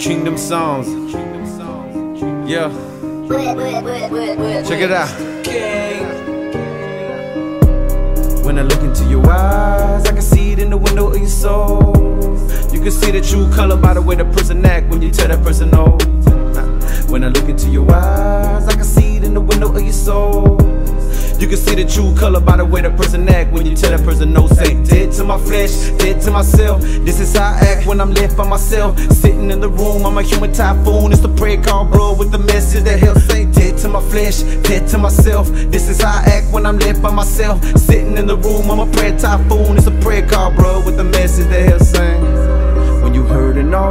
Kingdom songs. Yeah. Check it out. When I look into your eyes, I can see it in the window of your soul. You can see the true color by the way the person act when you tell that person no. Can see the true color by the way the person act when you tell that person no. Say dead to my flesh, dead to myself. This is how I act when I'm left by myself. Sitting in the room, I'm a human typhoon. It's the prayer call, bro, with the message that helps. Say dead to my flesh, dead to myself. This is how I act when I'm left by myself. Sitting in the room, I'm a prayer typhoon. It's a prayer call, bro, with the message that helps. Sing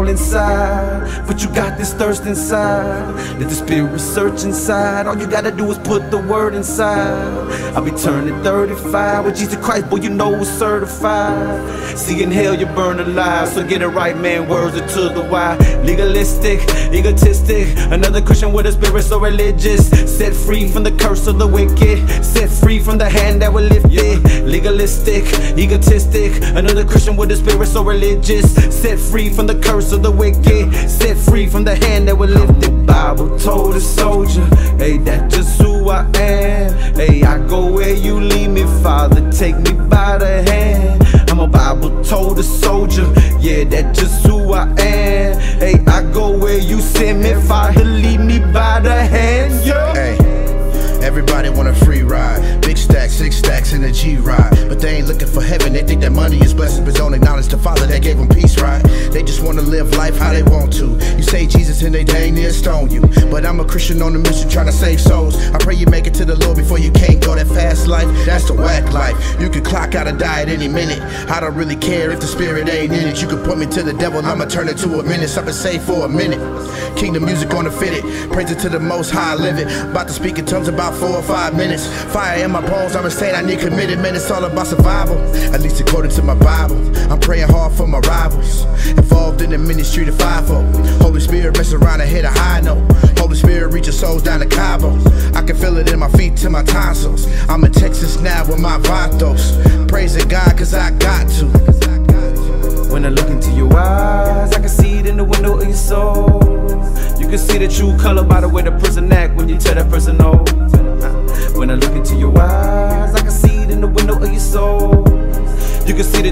all inside. But you got this thirst inside. Let the spirit search inside. All you gotta do is put the word inside. I'll be turning 35 with Jesus Christ, boy, you know it's certified. See in hell you burn alive. So get it right, man. Words are to the why. Legalistic, egotistic. Another Christian with a spirit so religious. Set free from the curse of the wicked. Set free from the hand that will lift it. Legalistic, egotistic. Another Christian with a spirit so religious. Set free from the curse of the wicked. Set free from the hand that will lift it. Bible told a soldier, hey, that's just who I am. Hey, I go where you lead me, Father. Take me by the hand. I'm a Bible told a soldier, yeah, that's just who I am. Hey, I go where you send me, Father. Lead me by the hand, yeah. Hey, everybody want a free ride. Big stacks, six stacks in a G ride. But they ain't looking for heaven. They think that money is blessings, but don't acknowledge the Father that gave them peace, right? They just wanna live life how they want to. You say Jesus and they dang near stone you. But I'm a Christian on a mission trying to save souls. I pray you make it to the Lord before you can't go that fast life. That's the whack life. You can clock out and die at any minute. I don't really care if the spirit ain't in it. You can put me to the devil, I'ma turn it to a minute. Something safe for a minute. Kingdom music gonna fit it. Praise it to the most high, it. About to speak in tongues about four or five minutes. Fire in my bones, I'm saying I need committed, man. It's all about survival. At least according to my Bible. I'm praying hard for my rivals. Involved in the ministry to fivefold. Holy Spirit mess around and hit a high note. Holy Spirit reach your souls down to Cabo. I can feel it in my feet to my tonsils. I'm in Texas now with my vatos. Praising God cause I got to. When I look into your eyes, I can see it in the window of your soul. You can see the true color by the way the person act when you tell that person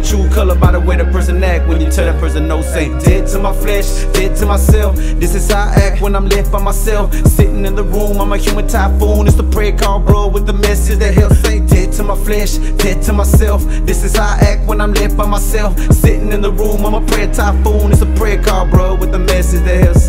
true color by the way the person act when you tell that person no. Say dead to my flesh, dead to myself. This is how I act when I'm left by myself. Sitting in the room, I'm a human typhoon. It's the prayer call, bro, with the message that helps. Say dead to my flesh, dead to myself. This is how I act when I'm left by myself. Sitting in the room, I'm a prayer typhoon. It's a prayer call, bro, with the message that helps.